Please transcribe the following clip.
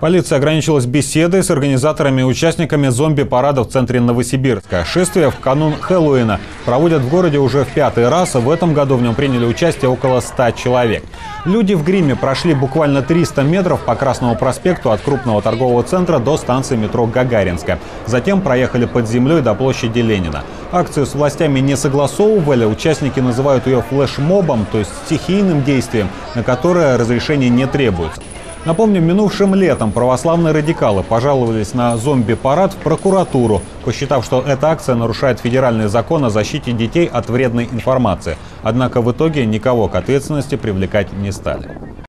Полиция ограничилась беседой с организаторами и участниками зомби-парада в центре Новосибирска. Шествие в канун Хэллоуина проводят в городе уже в пятый раз, а в этом году в нем приняли участие около 100 человек. Люди в гриме прошли буквально 300 метров по Красному проспекту от крупного торгового центра до станции метро Гагаринская. Затем проехали под землей до площади Ленина. Акцию с властями не согласовывали, участники называют ее флешмобом, то есть стихийным действием, на которое разрешение не требуется. Напомним, минувшим летом православные радикалы пожаловались на зомби-парад в прокуратуру, посчитав, что эта акция нарушает федеральный закон о защите детей от вредной информации. Однако в итоге никого к ответственности привлекать не стали.